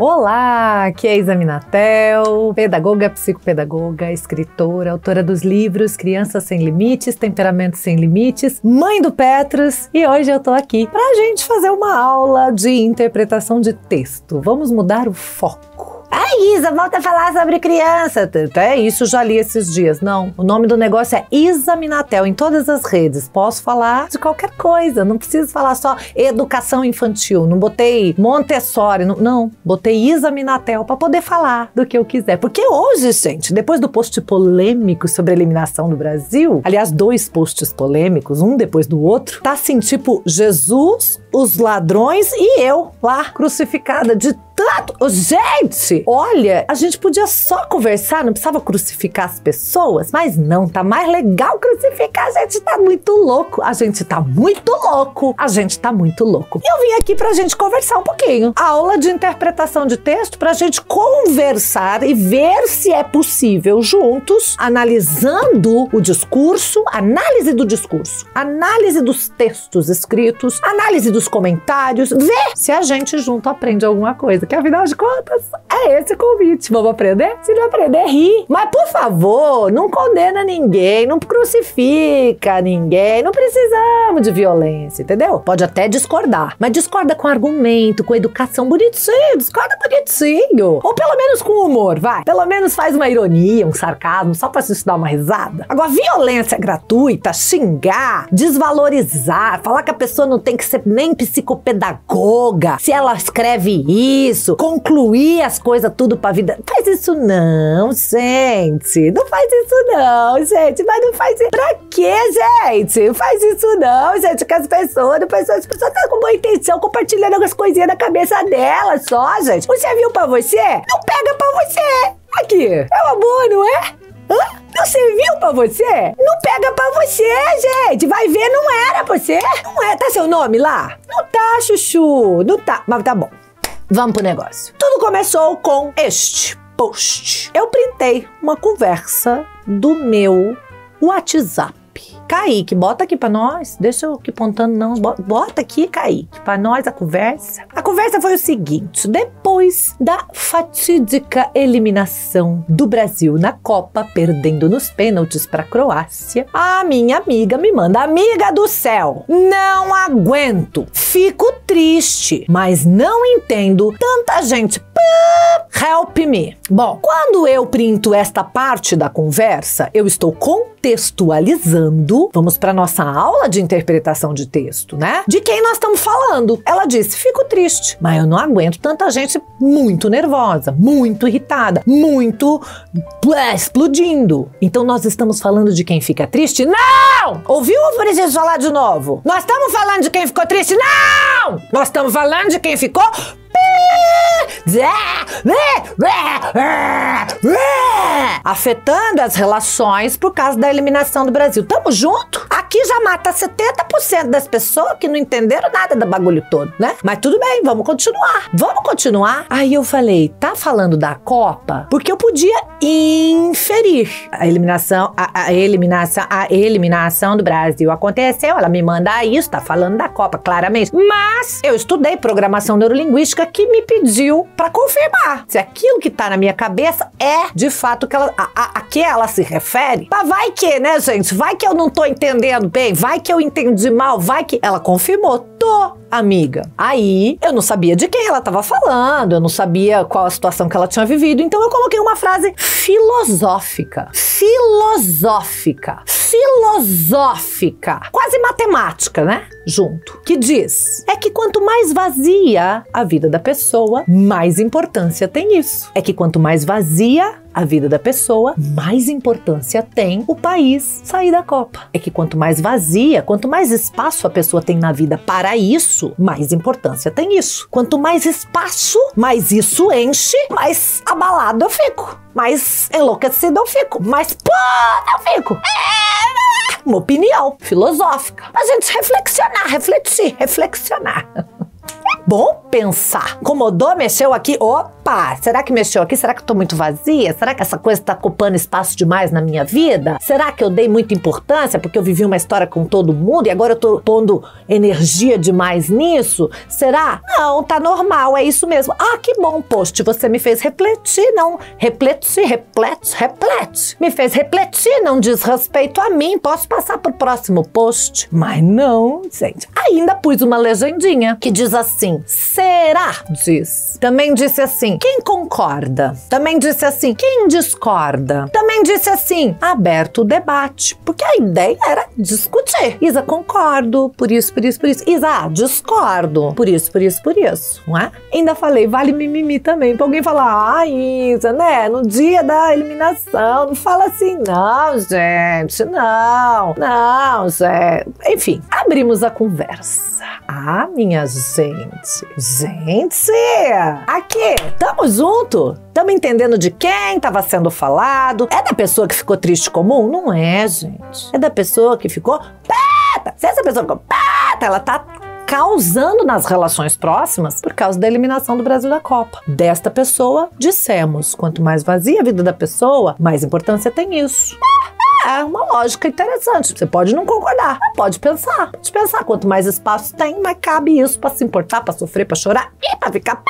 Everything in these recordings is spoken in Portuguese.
Olá, aqui é Isa Minatel, pedagoga, psicopedagoga, escritora, autora dos livros Crianças Sem Limites, Temperamentos Sem Limites, mãe do Petrus, e hoje eu tô aqui pra gente fazer uma aula de interpretação de texto. Vamos mudar o foco. Ai, Isa, volta a falar sobre criança. É isso, já li esses dias. Não, o nome do negócio é Isa Minatel em todas as redes. Posso falar de qualquer coisa, não preciso falar só educação infantil. Não botei Montessori, não, não botei Isa Minatel para poder falar do que eu quiser. Porque hoje, gente, depois do post polêmico sobre a eliminação do Brasil, aliás, dois posts polêmicos, um depois do outro, tá assim, tipo, Jesus, os ladrões e eu lá crucificada de tanto. Gente, olha, a gente podia só conversar, não precisava crucificar as pessoas, mas não, tá mais legal crucificar. A gente tá muito louco. A gente tá muito louco. A gente tá muito louco. E eu vim aqui pra gente conversar um pouquinho. Aula de interpretação de texto pra gente conversar e ver se é possível juntos, analisando o discurso, análise do discurso, análise dos textos escritos, análise dos comentários, ver se a gente junto aprende alguma coisa que afinal de contas é esse o convite. Vamos aprender? Se não aprender, ri. Mas por favor, não condena ninguém, não crucifica ninguém, não precisamos de violência, entendeu? Pode até discordar, mas discorda com argumento, com educação bonitinho, discorda bonitinho. Ou pelo menos com humor, vai. Pelo menos faz uma ironia, um sarcasmo, só pra se dar uma risada. Agora, violência gratuita, xingar, desvalorizar, falar que a pessoa não tem que ser nem psicopedagoga, se ela escreve isso concluir as coisas tudo pra vida. Faz isso não, gente. Não faz isso não, gente. Mas não faz isso. Pra quê, gente? Não faz isso não, gente. Que as pessoas, depois as pessoas estão com boa intenção, compartilhando algumas coisinhas na cabeça delas só, gente. Você viu pra você? Não pega pra você. Aqui. É uma boa, não é? Hã? Não serviu pra você? Não pega pra você, gente. Vai ver, não era pra você. Não é. Tá seu nome lá? Não tá, chuchu. Não tá. Mas tá bom. Vamos pro negócio. Tudo começou com este post. Eu printei uma conversa do meu WhatsApp. Kaique, bota aqui para nós. Deixa eu aqui apontando, não. Bota aqui, Kaique, para nós a conversa. A conversa foi o seguinte: depois da fatídica eliminação do Brasil na Copa, perdendo nos pênaltis para Croácia, a minha amiga me manda: Amiga do céu, não aguento, fico triste, mas não entendo tanta gente. Help me. Bom, quando eu printo esta parte da conversa, eu estou contextualizando vamos para nossa aula de interpretação de texto, né? De quem nós estamos falando. Ela disse: Fico triste, mas eu não aguento tanta gente muito nervosa, muito irritada, muito explodindo. Então nós estamos falando de quem fica triste? Não! Ouviu ou preciso falar de novo? Nós estamos falando de quem ficou triste? Não! Nós estamos falando de quem ficou afetando as relações por causa da eliminação do Brasil. Tamo junto? Aqui já mata 70% das pessoas que não entenderam nada do bagulho todo, né? Mas tudo bem, vamos continuar. Vamos continuar. Aí eu falei, tá falando da Copa? Porque eu podia inferir a eliminação, a, a eliminação, a eliminação do Brasil aconteceu. Ela me manda isso, tá falando da Copa, claramente. Mas eu estudei programação neurolinguística que me pediu para confirmar se aquilo que tá na minha cabeça é de fato que ela, a, a, a, que ela se refere. Mas vai que, né, gente? Vai que eu não tô entendendo bem, vai que eu entendi mal, vai que. Ela confirmou. Tô, amiga. Aí eu não sabia de quem ela tava falando, eu não sabia qual a situação que ela tinha vivido, então eu coloquei uma frase filosófica. Filosófica. Filosófica. Quase matemática, né? Junto. Que diz: é que quanto mais vazia a vida da pessoa, mais importância tem isso. É que quanto mais vazia a vida da pessoa, mais importância tem o país sair da Copa. É que quanto mais vazia, quanto mais espaço a pessoa tem na vida para isso, mais importância tem isso. Quanto mais espaço, mais isso enche, mais abalado eu fico, mais enlouquecido eu fico, mais pô, eu fico. É uma opinião filosófica. A gente reflexionar, refletir, reflexionar. bom pensar. Incomodou, mexeu aqui, opa, será que mexeu aqui? Será que eu tô muito vazia? Será que essa coisa tá ocupando espaço demais na minha vida? Será que eu dei muita importância porque eu vivi uma história com todo mundo e agora eu tô pondo energia demais nisso? Será? Não, tá normal, é isso mesmo. Ah, que bom post, você me fez refletir, não refletir, reflete, reflete. Me fez refletir, não diz respeito a mim, posso passar pro próximo post. Mas não, gente, ainda pus uma legendinha que diz assim, será? Diz. Também disse assim, quem concorda? Também disse assim, quem discorda? Também disse assim, aberto o debate, porque a ideia era discutir. Isa, concordo, por isso, por isso, por isso. Isa, ah, discordo, por isso, por isso, por isso, não é? Ainda falei, vale mimimi também, pra alguém falar, ah, Isa, né, no dia da eliminação, não fala assim não, gente, não, não, gente. Enfim, abrimos a conversa. Ah, minha gente, gente, aqui, tamo junto. Tamo entendendo de quem estava sendo falado. É da pessoa que ficou triste comum? Não é, gente. É da pessoa que ficou peta. Se essa pessoa ficou peta, ela tá causando nas relações próximas por causa da eliminação do Brasil da Copa. Desta pessoa, dissemos: quanto mais vazia a vida da pessoa, mais importância tem isso. É uma lógica interessante. Você pode não concordar, pode pensar. Pode pensar. Quanto mais espaço tem, mais cabe isso para se importar, para sofrer, para chorar e para ficar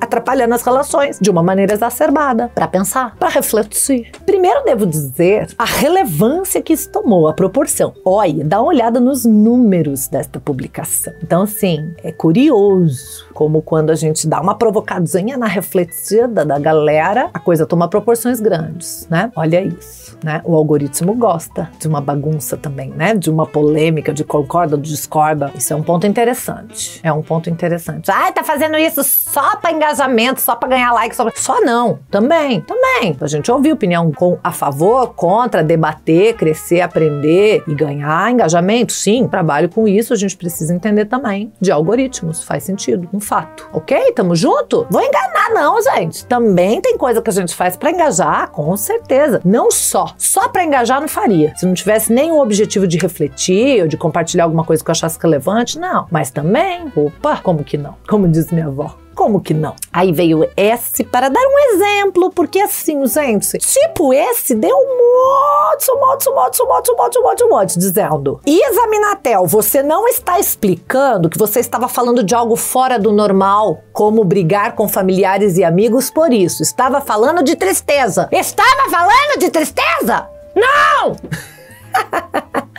atrapalhando as relações de uma maneira exacerbada, para pensar, para refletir. Primeiro devo dizer a relevância que isso tomou, a proporção. Olha, dá uma olhada nos números desta publicação. Então, assim, é curioso como quando a gente dá uma provocadinha na refletida da galera, a coisa toma proporções grandes, né? Olha isso, né? O algoritmo gosta de uma bagunça também, né? De uma polêmica, de concorda, de discorda. Isso é um ponto interessante. É um ponto interessante. Ah, tá fazendo isso só para engajamento, só para ganhar like, só, pra... só não. Também, também. A gente ouvir opinião com a favor, contra, debater, crescer, aprender e ganhar engajamento. Sim, trabalho com isso, a gente precisa entender também de algoritmos. Faz sentido, um fato. Ok? Tamo junto? Vou enganar não, gente. Também tem coisa que a gente faz para engajar, com certeza. Não só. Só para engajar não faria. Se não tivesse nenhum objetivo de refletir ou de compartilhar alguma coisa que eu achasse relevante, não. Mas também, opa, como que não? Como diz minha avó. Como que não? Aí veio esse para dar um exemplo, porque assim, gente, tipo esse deu um monte, um monte, um monte, um monte, um monte, um monte, um monte, dizendo: Isa Minatel, você não está explicando que você estava falando de algo fora do normal, como brigar com familiares e amigos por isso. Estava falando de tristeza. Estava falando de tristeza? Não!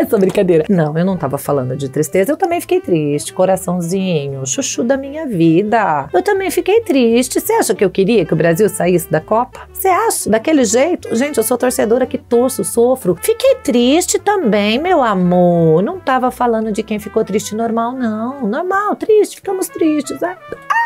Essa brincadeira. Não, eu não tava falando de tristeza. Eu também fiquei triste, coraçãozinho, chuchu da minha vida. Eu também fiquei triste. Você acha que eu queria que o Brasil saísse da Copa? Você acha? Daquele jeito? Gente, eu sou torcedora que torço, sofro. Fiquei triste também, meu amor. Não tava falando de quem ficou triste normal, não. Normal, triste, ficamos tristes. É.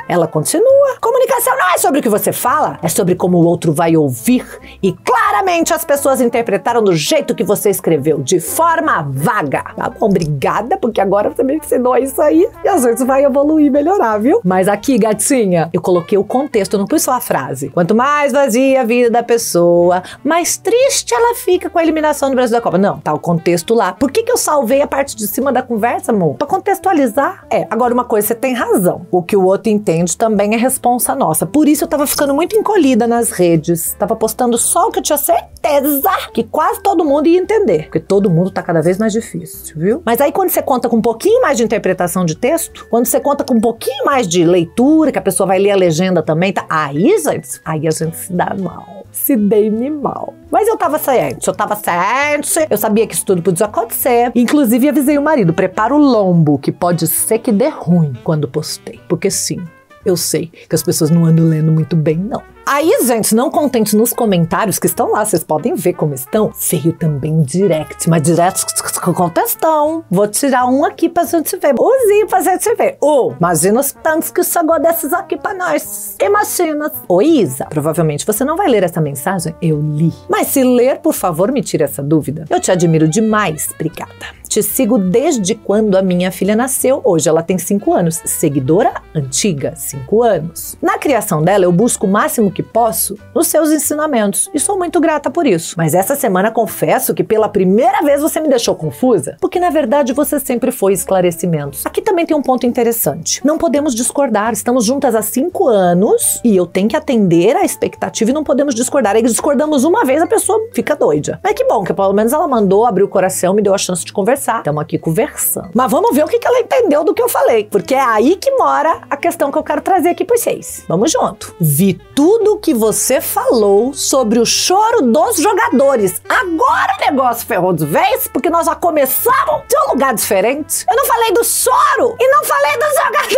Ela continua. Comunicação não é sobre o que você fala, é sobre como o outro vai ouvir. E claramente as pessoas interpretaram do jeito que você escreveu, de forma vaga. Tá bom, obrigada, porque agora você me ensinou isso aí e às vezes vai evoluir melhorar, viu? Mas aqui, gatinha, eu coloquei o contexto, não pus só a frase. Quanto mais vazia a vida da pessoa, mais triste ela fica com a eliminação do Brasil da Copa. Não, tá o contexto lá. Por que, que eu salvei a parte de cima da conversa, amor? Pra contextualizar. É, agora uma coisa, você tem razão. O que o outro entende também é responsa nossa. Por isso eu tava ficando muito encolhida nas redes. Tava postando só o que eu tinha certeza que quase todo mundo ia entender. Porque todo mundo tá cada vez vez mais difícil, viu? Mas aí quando você conta com um pouquinho mais de interpretação de texto, quando você conta com um pouquinho mais de leitura, que a pessoa vai ler a legenda também, tá? Aí, gente, aí a gente se dá mal. Se dei-me mal. Mas eu tava ciente, eu tava ciente, eu sabia que isso tudo podia acontecer. Inclusive avisei o marido, prepara o lombo, que pode ser que dê ruim quando postei. Porque sim, eu sei que as pessoas não andam lendo muito bem, não. Aí, gente, não contente nos comentários que estão lá, vocês podem ver como estão. Veio também direct, mas direct com textão. Vou tirar um aqui pra gente ver. Uzinho pra gente ver. Ô, oh, imagina os tantos que chegou desses aqui pra nós. Imagina. Ô, Isa, provavelmente você não vai ler essa mensagem. Eu li. Mas se ler, por favor, me tire essa dúvida. Eu te admiro demais. Obrigada. Te sigo desde quando a minha filha nasceu. Hoje ela tem 5 anos. Seguidora antiga, 5 anos. Na criação dela, eu busco o máximo que posso nos seus ensinamentos e sou muito grata por isso. Mas essa semana confesso que pela primeira vez você me deixou confusa, porque na verdade você sempre foi esclarecimentos. Aqui também tem um ponto interessante. Não podemos discordar, estamos juntas há 5 anos e eu tenho que atender a expectativa e não podemos discordar. Aí discordamos uma vez, a pessoa fica doida. Mas que bom que pelo menos ela mandou abrir o coração, me deu a chance de conversar. Estamos aqui conversando. Mas vamos ver o que, que ela entendeu do que eu falei, porque é aí que mora a questão que eu quero trazer aqui para vocês. Vamos junto. Vi tudo que você falou sobre o choro dos jogadores. Agora o negócio ferrou de vez, porque nós já começamos de um lugar diferente. Eu não falei do choro e não falei dos jogadores.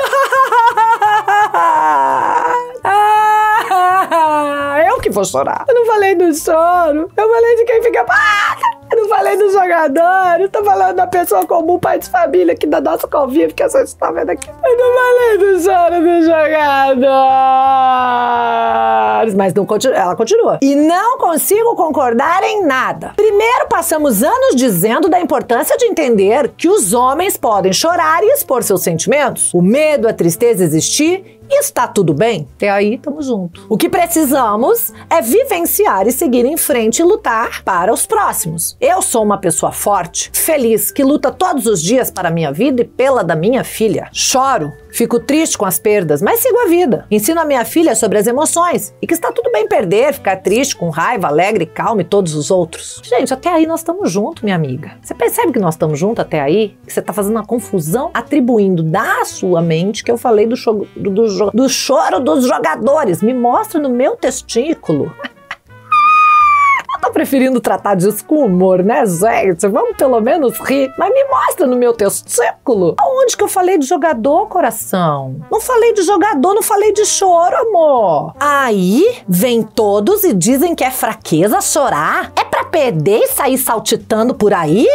eu que vou chorar. Eu não falei do choro. Eu falei de quem fica. Eu não falei do jogador, eu tô falando da pessoa comum, pai de família aqui da nossa convívio, que você está vendo aqui. Eu não falei do choro dos jogadores. Mas não continua, ela continua. E não consigo concordar em nada. Primeiro, passamos anos dizendo da importância de entender que os homens podem chorar e expor seus sentimentos. O medo, a tristeza existir está tudo bem? Até aí, estamos juntos. O que precisamos é vivenciar e seguir em frente e lutar para os próximos. Eu sou uma pessoa forte, feliz, que luta todos os dias para a minha vida e pela da minha filha. Choro, fico triste com as perdas, mas sigo a vida. Ensino a minha filha sobre as emoções e que está tudo bem perder, ficar triste, com raiva, alegre, calmo e todos os outros. Gente, até aí nós estamos juntos, minha amiga. Você percebe que nós estamos juntos até aí? Que você está fazendo uma confusão atribuindo da sua mente que eu falei do, show, do, do do choro dos jogadores. Me mostra no meu testículo. Eu tô preferindo tratar disso com humor, né, gente? Vamos pelo menos rir. Mas me mostra no meu testículo. Aonde que eu falei de jogador, coração? Não falei de jogador, não falei de choro, amor. Aí vem todos e dizem que é fraqueza chorar. É pra perder e sair saltitando por aí?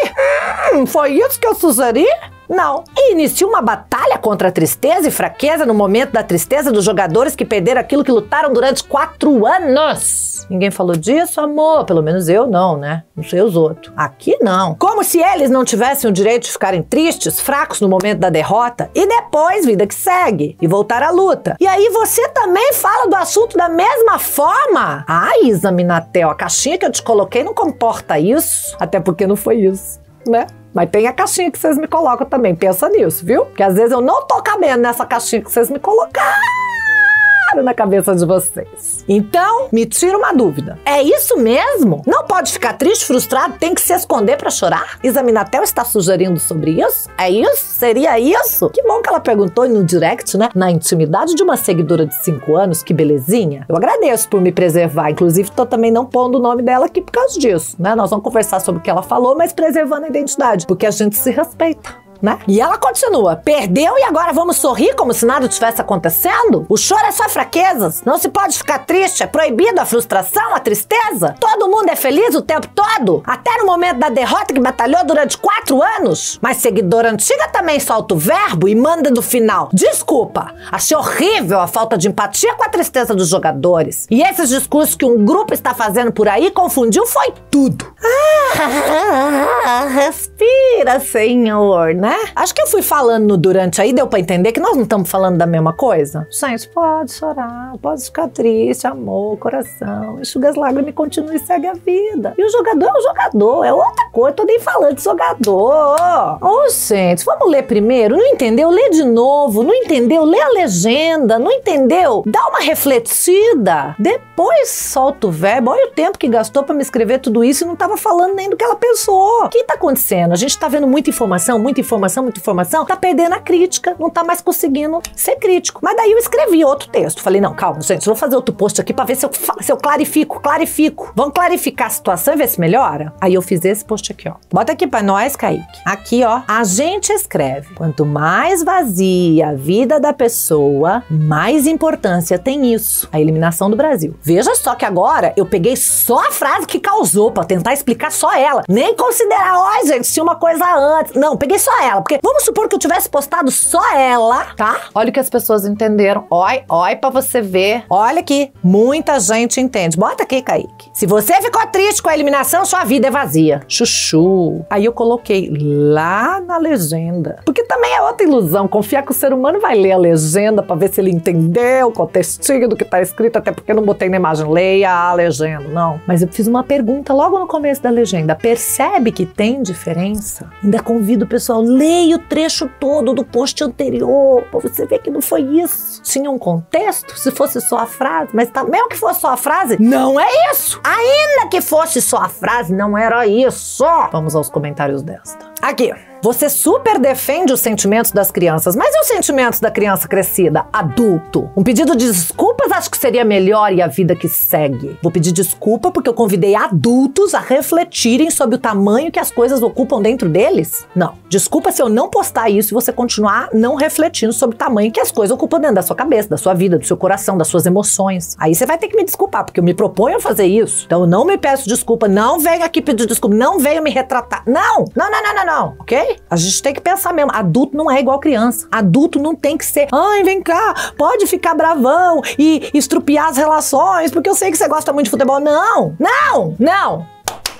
Hum, foi isso que eu sugeri? Não. E inicia uma batalha contra a tristeza e fraqueza no momento da tristeza dos jogadores que perderam aquilo que lutaram durante quatro anos. Ninguém falou disso, amor. Pelo menos eu não, né? Não sei os outros. Aqui não. Como se eles não tivessem o direito de ficarem tristes, fracos no momento da derrota e depois, vida que segue, e voltar à luta. E aí você também fala do assunto da mesma forma? Ai, Isa Minatel, a caixinha que eu te coloquei não comporta isso. Até porque não foi isso, né? Mas tem a caixinha que vocês me colocam também. Pensa nisso, viu? Porque às vezes eu não tô cabendo nessa caixinha que vocês me colocaram na cabeça de vocês. Então, me tira uma dúvida. É isso mesmo? Não pode ficar triste, frustrado, tem que se esconder para chorar? Examinatel está sugerindo sobre isso? É isso? Seria isso? Que bom que ela perguntou no direct, né? Na intimidade de uma seguidora de 5 anos, que belezinha. Eu agradeço por me preservar. Inclusive, tô também não pondo o nome dela aqui por causa disso, né? Nós vamos conversar sobre o que ela falou, mas preservando a identidade, porque a gente se respeita né? E ela continua: perdeu e agora vamos sorrir como se nada tivesse acontecendo? O choro é só fraquezas. Não se pode ficar triste. É proibido a frustração, a tristeza. Todo mundo é feliz o tempo todo. Até no momento da derrota que batalhou durante quatro anos. Mas seguidora antiga também solta o verbo e manda no final: desculpa. Achei horrível a falta de empatia com a tristeza dos jogadores. E esses discursos que um grupo está fazendo por aí confundiu foi tudo. Ah, respira, senhor, né? Acho que eu fui falando durante aí, deu pra entender que nós não estamos falando da mesma coisa. Gente, pode chorar, pode ficar triste, amor, coração, enxuga as lágrimas e continua e segue a vida. E o jogador é o jogador, é outra coisa, tô nem falando de jogador. Ô, oh, gente, vamos ler primeiro? Não entendeu? Lê de novo. Não entendeu? Lê a legenda. Não entendeu? Dá uma refletida. Depois solta o verbo. Olha o tempo que gastou para me escrever tudo isso e não tava falando nem do que ela pensou. O que tá acontecendo? A gente tá vendo muita informação, muita informação muita informação, tá perdendo a crítica, não tá mais conseguindo ser crítico. Mas daí eu escrevi outro texto. Falei, não, calma, gente, vou fazer outro post aqui pra ver se eu, se eu clarifico, clarifico. Vamos clarificar a situação e ver se melhora? Aí eu fiz esse post aqui, ó. Bota aqui pra nós, Kaique. Aqui, ó. A gente escreve. Quanto mais vazia a vida da pessoa, mais importância tem isso. A eliminação do Brasil. Veja só que agora eu peguei só a frase que causou pra tentar explicar só ela. Nem considerar, ó, gente, se uma coisa antes. Não, peguei só ela ela. Porque vamos supor que eu tivesse postado só ela, tá? Olha o que as pessoas entenderam. Oi, oi pra você ver. Olha aqui, muita gente entende. Bota aqui, Kaique. Se você ficou triste com a eliminação, sua vida é vazia. Chuchu. Aí eu coloquei lá na legenda. Porque também é outra ilusão, confiar que o ser humano vai ler a legenda para ver se ele entendeu o contextinho do que tá escrito, até porque eu não botei na imagem, leia a legenda, não. Mas eu fiz uma pergunta logo no começo da legenda. Percebe que tem diferença? Ainda convido o pessoal, leia o trecho todo do post anterior, pra você ver que não foi isso. Tinha um contexto, se fosse só a frase, mas tá, mesmo que fosse só a frase, não é isso. Ainda que fosse só a frase, não era isso. Vamos aos comentários desta. Aqui. Você super defende os sentimentos das crianças, mas e os sentimentos da criança crescida, adulto? Um pedido de desculpas acho que seria melhor e a vida que segue. Vou pedir desculpa porque eu convidei adultos a refletirem sobre o tamanho que as coisas ocupam dentro deles? Não. Desculpa se eu não postar isso e você continuar não refletindo sobre o tamanho que as coisas ocupam dentro da sua cabeça, da sua vida, do seu coração, das suas emoções. Aí você vai ter que me desculpar, porque eu me proponho a fazer isso. Então não me peço desculpa, não venha aqui pedir desculpa, não venha me retratar. Não! Não, não, não, não, não, ok? A gente tem que pensar mesmo. Adulto não é igual criança. Adulto não tem que ser, ai, vem cá, pode ficar bravão e estrupiar as relações, porque eu sei que você gosta muito de futebol. Não, não, não.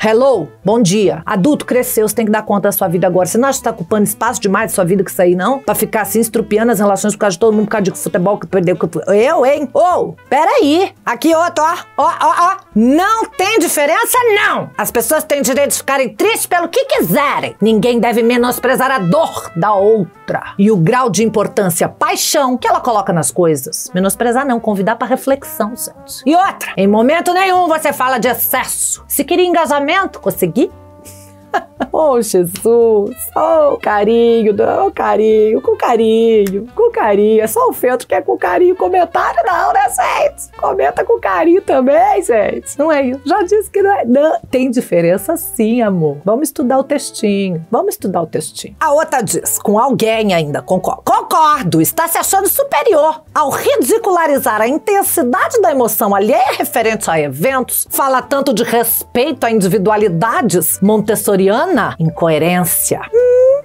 Hello, bom dia. Adulto cresceu, você tem que dar conta da sua vida agora. Você não acha que tá ocupando espaço demais da sua vida que isso aí, não? Pra ficar assim, estrupiando as relações por causa de todo mundo, por causa de futebol que perdeu. Que... Eu, hein? Ô, oh, peraí. Aqui, outro, ó. Ó, ó, ó. Não tem diferença, não. As pessoas têm direito de ficarem tristes pelo que quiserem. Ninguém deve menosprezar a dor da outra. E o grau de importância, paixão que ela coloca nas coisas. Menosprezar não, convidar pra reflexão, gente. E outra, em momento nenhum você fala de excesso. Se queria engajamento, consegui? Oh, Jesus! Oh, carinho, oh, carinho, com carinho, com carinho. É só o Fentro que é com carinho. Comentário não, né, gente? Comenta com carinho também, gente. Não é isso. Já disse que não é. Não. Tem diferença sim, amor. Vamos estudar o textinho. Vamos estudar o textinho. A outra diz, com alguém ainda, concordo. Concordo, está se achando superior. Ao ridicularizar a intensidade da emoção alheia referente a eventos, fala tanto de respeito a individualidades montessoriana incoerência.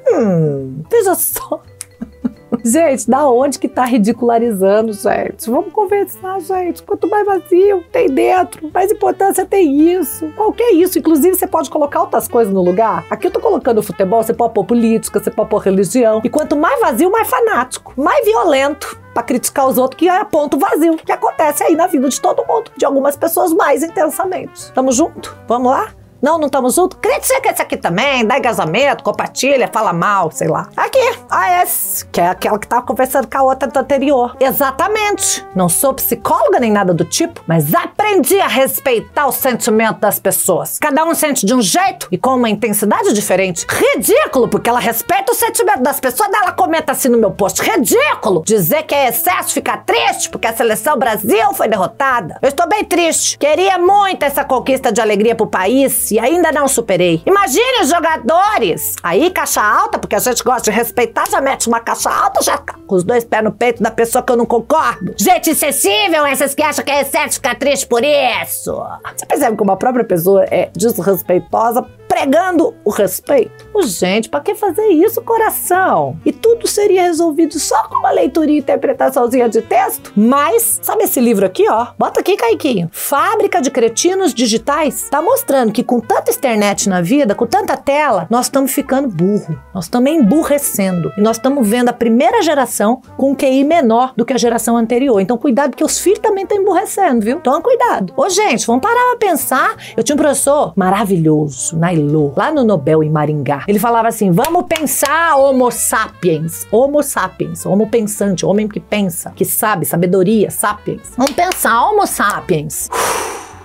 Hum, veja só. Gente, da onde que tá ridicularizando, gente? Vamos conversar, gente. Quanto mais vazio tem dentro, mais importância tem isso. Qual que é isso? Inclusive, você pode colocar outras coisas no lugar. Aqui eu tô colocando futebol, você pode pôr política, você pode pôr religião. E quanto mais vazio, mais fanático, mais violento para criticar os outros, que é ponto vazio, que acontece aí na vida de todo mundo, de algumas pessoas mais intensamente. Tamo junto? Vamos lá? Não, não estamos juntos? Critica esse aqui também, dá engajamento, compartilha, fala mal, sei lá. Aqui, a S, que é aquela que tava conversando com a outra do anterior. Exatamente. Não sou psicóloga nem nada do tipo, mas aprendi a respeitar o sentimento das pessoas. Cada um sente de um jeito e com uma intensidade diferente. Ridículo, porque ela respeita o sentimento das pessoas, ela comenta assim no meu post. Ridículo dizer que é excesso ficar triste porque a seleção Brasil foi derrotada. Eu estou bem triste. Queria muito essa conquista de alegria pro país e ainda não superei. Imagine os jogadores! Aí, caixa alta, porque a gente gosta de respeitar, já mete uma caixa alta, já com os dois pés no peito da pessoa que eu não concordo. Gente insensível, essas que acham que é excesso ficar triste por isso. Você percebe que uma própria pessoa é desrespeitosa pregando o respeito. Oh, gente, para que fazer isso, coração? E tudo seria resolvido só com uma leitura e interpretaçãozinha de texto? Mas, sabe esse livro aqui, ó? Bota aqui, Caiquinho. Fábrica de Cretinos Digitais. Tá mostrando que com tanta internet na vida, com tanta tela, nós estamos ficando burro. Nós estamos emburrecendo. E nós estamos vendo a primeira geração com um QI menor do que a geração anterior. Então, cuidado, porque os filhos também estão emburrecendo, viu? Toma cuidado. Ô, gente, vamos parar pra pensar. Eu tinha um professor maravilhoso, na lá no Nobel em Maringá. Ele falava assim: vamos pensar Homo sapiens. Homo sapiens, homo pensante, homem que pensa, que sabe, sabedoria, sapiens. Vamos pensar Homo sapiens.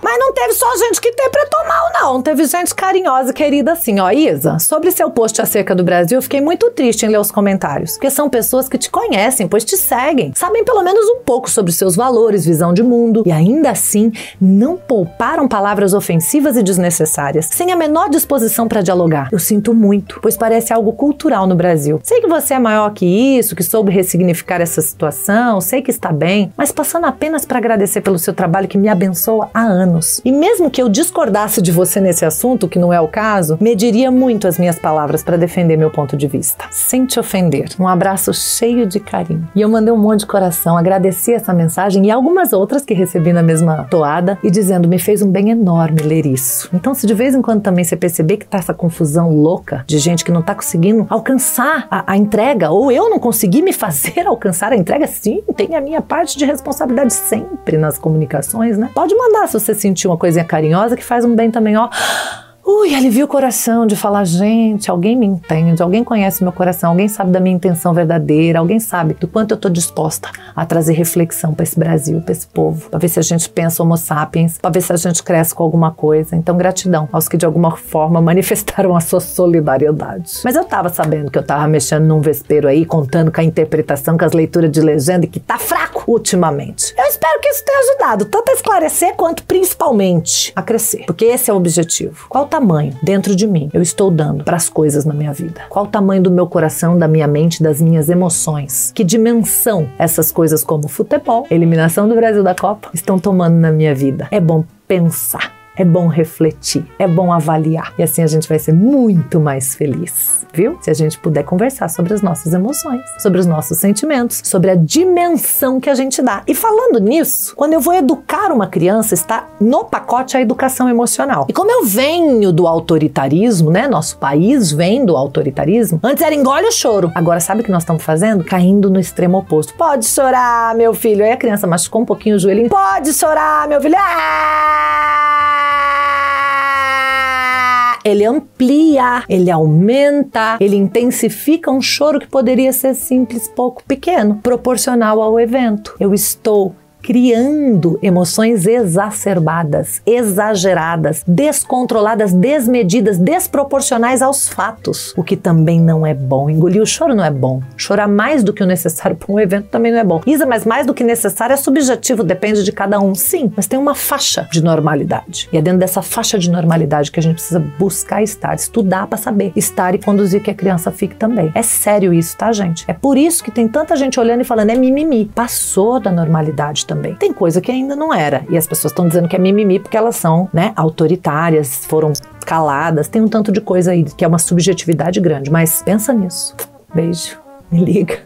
Mas não teve só gente que interpretou mal, não. Teve gente carinhosa e querida assim, ó. Isa, sobre seu post acerca do Brasil, fiquei muito triste em ler os comentários. Porque são pessoas que te conhecem, pois te seguem. Sabem pelo menos um pouco sobre seus valores, visão de mundo. E ainda assim, não pouparam palavras ofensivas e desnecessárias, sem a menor disposição para dialogar. Eu sinto muito, pois parece algo cultural no Brasil. Sei que você é maior que isso, que soube ressignificar essa situação, sei que está bem, mas passando apenas para agradecer pelo seu trabalho que me abençoa há anos menos. E mesmo que eu discordasse de você nesse assunto, que não é o caso, mediria muito as minhas palavras para defender meu ponto de vista, sem te ofender. Um abraço cheio de carinho. E eu mandei um monte de coração, agradeci essa mensagem e algumas outras que recebi na mesma toada e dizendo: me fez um bem enorme ler isso. Então, se de vez em quando também você perceber que tá essa confusão louca de gente que não tá conseguindo alcançar a, a entrega, ou eu não consegui me fazer alcançar a entrega, sim, tem a minha parte de responsabilidade sempre nas comunicações, né? Pode mandar se você sentir uma coisinha carinhosa que faz um bem também, ó. Ui, alivia o coração de falar, gente, alguém me entende, alguém conhece meu coração, alguém sabe da minha intenção verdadeira, alguém sabe do quanto eu estou disposta a trazer reflexão para esse Brasil, para esse povo, para ver se a gente pensa homo sapiens, para ver se a gente cresce com alguma coisa. Então, gratidão aos que de alguma forma manifestaram a sua solidariedade. Mas eu tava sabendo que eu tava mexendo num vespeiro aí, contando com a interpretação, com as leituras de legenda e que tá fraco ultimamente. Eu espero que isso tenha ajudado tanto a esclarecer quanto principalmente a crescer, porque esse é o objetivo. Qual tamanho dentro de mim eu estou dando para as coisas na minha vida? Qual o tamanho do meu coração, da minha mente, das minhas emoções? Que dimensão essas coisas como futebol, eliminação do Brasil da Copa estão tomando na minha vida? É bom pensar. É bom refletir, é bom avaliar. E assim a gente vai ser muito mais feliz, viu? Se a gente puder conversar sobre as nossas emoções, sobre os nossos sentimentos, sobre a dimensão que a gente dá. E falando nisso, quando eu vou educar uma criança, está no pacote a educação emocional. E como eu venho do autoritarismo, né? Nosso país vem do autoritarismo. Antes era engole o choro. Agora sabe o que nós estamos fazendo? Caindo no extremo oposto. Pode chorar, meu filho. Aí a criança machucou um pouquinho o joelhinho. Pode chorar, meu filho. Ah! Ele amplia, ele aumenta, ele intensifica um choro que poderia ser simples, pouco pequeno, proporcional ao evento. Eu estou criando emoções exacerbadas, exageradas, descontroladas, desmedidas, desproporcionais aos fatos, o que também não é bom. Engolir o choro não é bom. Chorar mais do que o necessário para um evento também não é bom. Isa, mas mais do que necessário é subjetivo, depende de cada um. Sim, mas tem uma faixa de normalidade. E é dentro dessa faixa de normalidade que a gente precisa buscar estar, estudar para saber estar e conduzir que a criança fique também. É sério isso, tá, gente? É por isso que tem tanta gente olhando e falando é mimimi. Passou da normalidade também. Tem coisa que ainda não era. E as pessoas estão dizendo que é mimimi porque elas são, né, autoritárias, foram caladas. Tem um tanto de coisa aí que é uma subjetividade grande. Mas pensa nisso. Beijo. Me liga.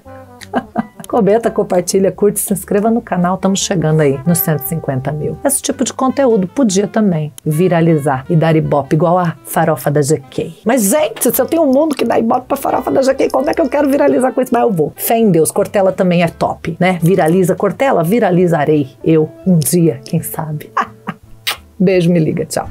Comenta, compartilha, curte, se inscreva no canal. Estamos chegando aí nos 150 mil. Esse tipo de conteúdo podia também viralizar e dar ibope igual a farofa da GK. Mas, gente, se eu tenho um mundo que dá ibope pra farofa da GK, como é que eu quero viralizar com isso? Mas eu vou. Fé em Deus, Cortella também é top, né? Viraliza Cortella, viralizarei eu um dia, quem sabe. Beijo, me liga, tchau.